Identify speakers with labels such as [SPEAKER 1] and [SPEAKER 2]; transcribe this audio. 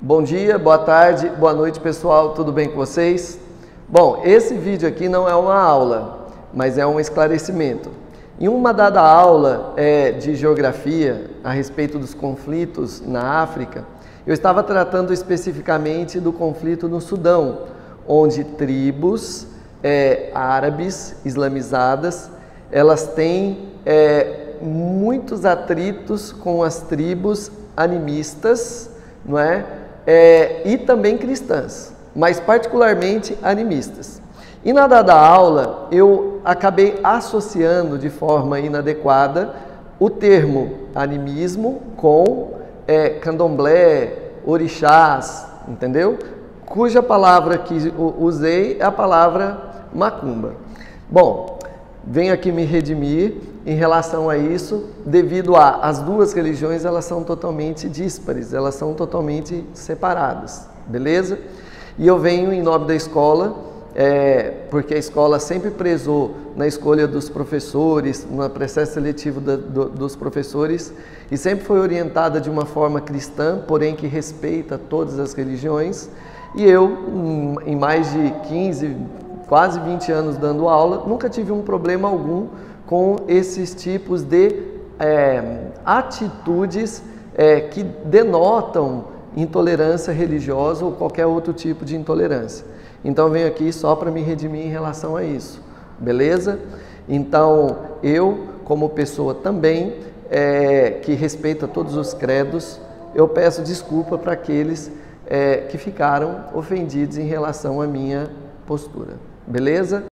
[SPEAKER 1] Bom dia, boa tarde, boa noite pessoal, tudo bem com vocês? Bom, esse vídeo aqui não é uma aula, mas é um esclarecimento. Em uma dada aula é, de geografia a respeito dos conflitos na África, eu estava tratando especificamente do conflito no Sudão, onde tribos é, árabes islamizadas elas têm é, muitos atritos com as tribos animistas, não é? É? E também cristãs, mas particularmente animistas. E na dada aula, eu acabei associando de forma inadequada o termo animismo com é, candomblé, orixás, entendeu? Cuja palavra que usei é a palavra macumba. Bom, venho aqui me redimir em relação a isso, devido a as duas religiões elas são totalmente díspares, elas são totalmente separadas, beleza? E eu venho em nome da escola, é, porque a escola sempre prezou na escolha dos professores, no processo seletivo da, do, dos professores, e sempre foi orientada de uma forma cristã, porém que respeita todas as religiões. E eu, em mais de 15, quase 20 anos dando aula, nunca tive um problema algum com esses tipos de é, atitudes é, que denotam intolerância religiosa ou qualquer outro tipo de intolerância. Então venho aqui só para me redimir em relação a isso, beleza? Então eu, como pessoa também é, que respeita todos os credos, eu peço desculpa para aqueles é, que ficaram ofendidos em relação à minha postura. Beleza?